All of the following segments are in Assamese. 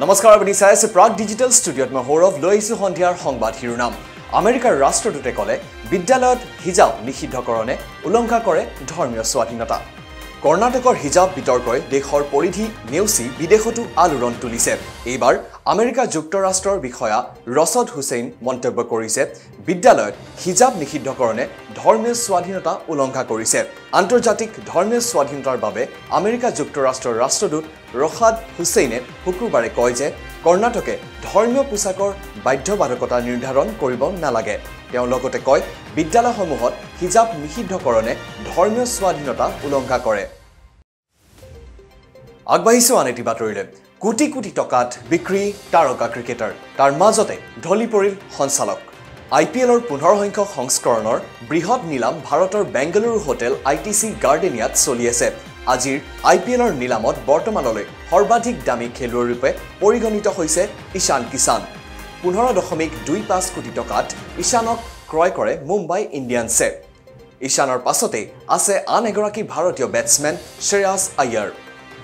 নমস্কাৰ আপুনি চাই আছে প্ৰাগ ডিজিটেল ষ্টুডিঅ'ত মই সৌৰভ লৈ আহিছোঁ সন্ধিয়াৰ সংবাদ শিৰোনাম। আমেৰিকাৰ ৰাষ্ট্ৰদূতে ক'লে বিদ্যালয়ত হিজাব নিষিদ্ধকৰণে উলংঘা কৰে ধৰ্মীয় স্বাধীনতা। কৰ্ণাটকৰ হিজাব বিতৰ্কই দেশৰ পৰিধি নেওচি বিদেশতো আলোড়ন তুলিছে। এইবাৰ আমেৰিকা যুক্তৰাষ্ট্ৰৰ বিষয়া ৰছদ হুছেইন মন্তব্য কৰিছে বিদ্যালয়ত হিজাব নিষিদ্ধকৰণে ধৰ্মীয় স্বাধীনতা উলংঘা কৰিছে। আন্তৰ্জাতিক ধৰ্মীয় স্বাধীনতাৰ বাবে আমেৰিকা যুক্তৰাষ্ট্ৰৰ ৰাষ্ট্ৰদূত ৰখাদ হুছেইনে শুকুৰবাৰে কয় যে কৰ্ণাটকে ধৰ্মীয় পোছাকৰ বাধ্যবাধকতা নিৰ্ধাৰণ কৰিব নালাগে। তেওঁ লগতে কয় বিদ্যালয়সমূহত হিজাব নিষিদ্ধকৰণে ধৰ্মীয় স্বাধীনতা উলংঘা কৰে। আগবাঢ়িছোঁ আন এটি বাতৰিলৈ। কোটি কোটি টকাত বিক্ৰী তাৰকা ক্ৰিকেটাৰ। তাৰ মাজতে ঢলি পৰিল সঞ্চালক। আই পি এলৰ পোন্ধৰ সংখ্যক সংস্কৰণৰ বৃহৎ নিলাম ভাৰতৰ Bengaluru hotel I T C গাৰ্ডেনিয়াত চলি আছে। আজিৰ আই পি এলৰ নিলামত বৰ্তমানলৈ সৰ্বাধিক দামী খেলুৱৈৰূপে পৰিগণিত হৈছে ঈশান কিষাণ। পোন্ধৰ দশমিক দুই পাঁচ কোটি টকাত ঈশানক ক্ৰয় কৰে মুম্বাই ইণ্ডিয়ানছে ঈশানৰ পাছতেই আছে আন এগৰাকী ভাৰতীয় বেটছমেন শ্ৰেয়াছ আয়াৰ।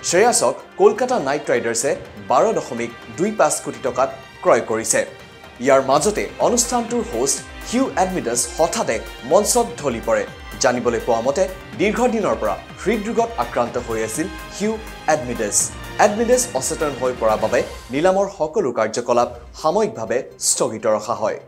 শ্ৰেয়াছক কলকাতা নাইট ৰাইডাৰ্ছে বাৰ দশমিক দুই পাঁচ কোটি টকাত ক্ৰয় কৰিছে। ইয়াৰ মাজতে অনুষ্ঠানটোৰ হোষ্ট হিউ এডমিডাছ হঠাতে মঞ্চত ঢলি পৰে। জানিবলৈ পোৱা মতে দীৰ্ঘদিনৰ পৰা হৃদৰোগত আক্ৰান্ত হৈ আছিল হিউ এডমিডেছ এডমিডেছ অচেতন হৈ পৰাৰ বাবে নিলামৰ সকলো কাৰ্যকলাপ সাময়িকভাৱে স্থগিত ৰখা হয়।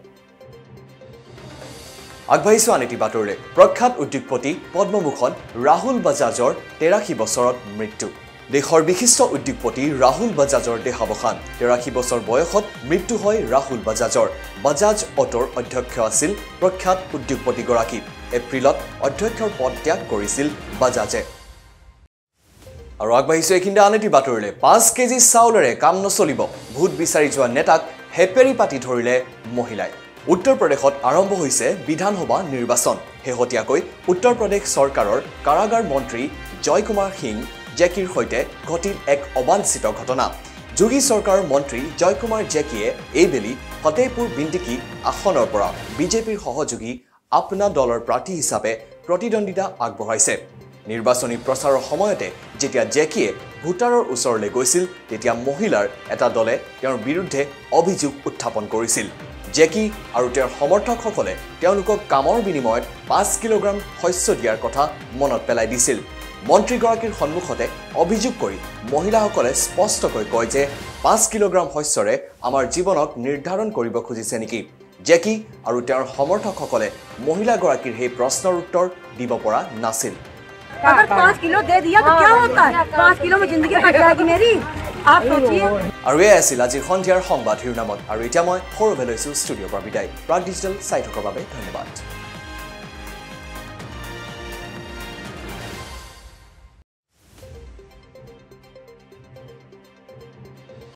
আগবাঢ়িছোঁ আন এটি বাতৰিৰে প্ৰখ্যাত উদ্যোগপতি পদ্মভূষণ ৰাহুল বাজাজৰ তেৰাশী বছৰত মৃত্যু। দেশৰ বিশিষ্ট উদ্যোগপতি ৰাহুল বাজাজৰ দেহাৱসান। তেৰাশী বছৰ বয়সত মৃত্যু হয় ৰাহুল বাজাজৰ। বাজাজ অটোৰ অধ্যক্ষ আছিল প্ৰখ্যাত উদ্যোগপতিগৰাকী। এপ্ৰিলত অধ্যক্ষৰ পদ ত্যাগ কৰিছিল বাজাজে। আৰু আগবাঢ়িছোঁ এইখিনিতে আন এটি বাতৰিলৈ। পাঁচ কেজি চাউলেৰে কাম নচলিব। ভোট বিচাৰি যোৱা নেতাক হেপেৰি পাতি ধৰিলে মহিলাই। উত্তৰ প্ৰদেশত আৰম্ভ হৈছে বিধানসভা নিৰ্বাচন। শেহতীয়াকৈ উত্তৰ প্ৰদেশ চৰকাৰৰ কাৰাগাৰ মন্ত্ৰী জয় কুমাৰ সিং জেকিৰ সৈতে ঘটিল এক অবাঞ্ছিত ঘটনা। যোগী চৰকাৰৰ মন্ত্ৰী জয় কুমাৰ জেকিয়ে এইবেলি ফতেহপুৰ বিন্দিকি আসনৰ পৰা বিজেপিৰ সহযোগী আপনা দলৰ প্ৰাৰ্থী হিচাপে প্ৰতিদ্বন্দ্বিতা আগবঢ়াইছে। নিৰ্বাচনী প্ৰচাৰৰ সময়তে যেতিয়া জেকিয়ে ভোটাৰৰ ওচৰলৈ গৈছিল তেতিয়া মহিলাৰ এটা দলে তেওঁৰ বিৰুদ্ধে অভিযোগ উত্থাপন কৰিছিল। জেকি আৰু তেওঁৰ সমৰ্থকসকলে তেওঁলোকক কামৰ বিনিময়ত পাঁচ কিলোগ্ৰাম শস্য দিয়াৰ কথা মনত পেলাই দিছিল। মন্ত্ৰীগৰাকীৰ সন্মুখতে অভিযোগ কৰি মহিলাসকলে স্পষ্টকৈ কয় যে পাঁচ কিলোগ্ৰাম শস্যৰে আমাৰ জীৱনক নিৰ্ধাৰণ কৰিব খুজিছে নেকি? জেকি আৰু তেওঁৰ সমৰ্থকসকলে মহিলাগৰাকীৰ সেই প্ৰশ্নৰ উত্তৰ দিব পৰা নাছিল। আৰু এয়াই আছিল আজিৰ সন্ধিয়াৰ সংবাদ শিৰোনামত। আৰু এতিয়া মই সৰুভে লৈছোঁ ষ্টুডিঅ'ৰ পৰা বিদায়। প্ৰাগ ডিজিটেল চাই থকাৰ বাবে ধন্যবাদ।